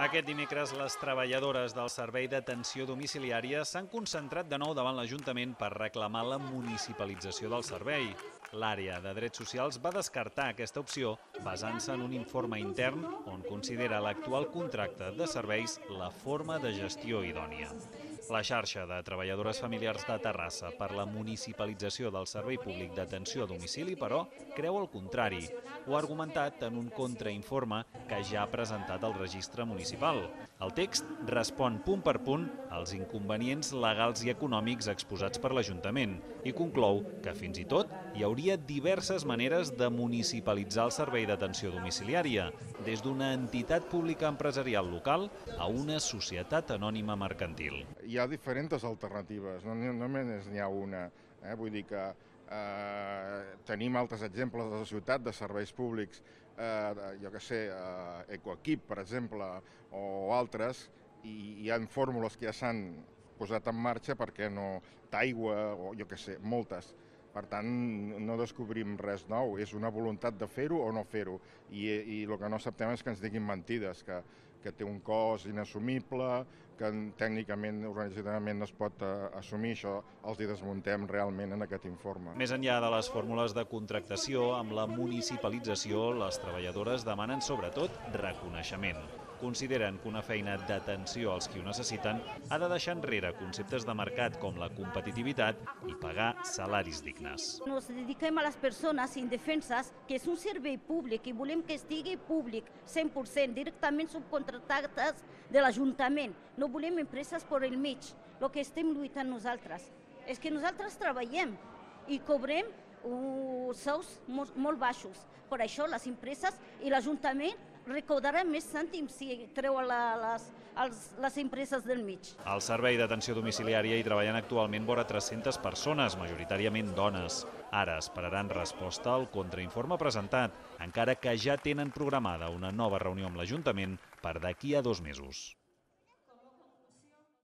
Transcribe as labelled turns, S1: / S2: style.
S1: Aquest dimecres, les treballadores del Servei d'Atenció Domiciliària s'han concentrat de nou davant l'Ajuntament per reclamar la municipalització del servei. L'àrea de drets socials va descartar aquesta opció basant-se en un informe intern on considera l'actual contracte de serveis la forma de gestió idònia. La xarxa de treballadores familiars de Terrassa per la municipalització del Servei Públic d'Atenció a Domicili, però, creu el contrari. Ho ha argumentat en un contrainforme que ja ha presentat al registre municipal. El text respon punt per punt als inconvenients legals i econòmics exposats per l'Ajuntament i conclou que fins i tot hi hauria diverses maneres de municipalitzar el servei d'atenció domiciliària, des d'una entitat pública empresarial local a una societat anònima mercantil.
S2: Hi ha diferents alternatives, no només n'hi ha una. Eh? Vull dir que eh, tenim altres exemples de la ciutat de serveis públics, eh, jo que sé, eh, Ecoequip, per exemple, o altres, i hi ha fórmules que ja s'han posat en marxa perquè no d'aigua o jo que sé, moltes. Per tant, no descobrim res nou, és una voluntat de fer-ho o no fer-ho. I, I el que no acceptem és que ens diguin mentides, que, que té un cost inassumible, que tècnicament, organitzativament no es pot uh, assumir, això els hi desmuntem realment en aquest informe.
S1: Més enllà de les fórmules de contractació, amb la municipalització, les treballadores demanen sobretot reconeixement consideren que una feina d'atenció als qui ho necessiten ha de deixar enrere conceptes de mercat com la competitivitat i pagar salaris dignes.
S3: Nos dediquem a les persones indefenses, que és un servei públic i volem que estigui públic 100%, directament subcontractats de l'Ajuntament. No volem empreses per el mig. El que estem lluitant nosaltres és que nosaltres treballem i cobrem uns sous molt, molt baixos. Per això les empreses i l'Ajuntament recaudarà més cèntims si treu la, les, els, les empreses del mig.
S1: Al servei d'atenció domiciliària hi treballen actualment vora 300 persones, majoritàriament dones. Ara esperaran resposta al contrainforme presentat, encara que ja tenen programada una nova reunió amb l'Ajuntament per d'aquí a dos mesos.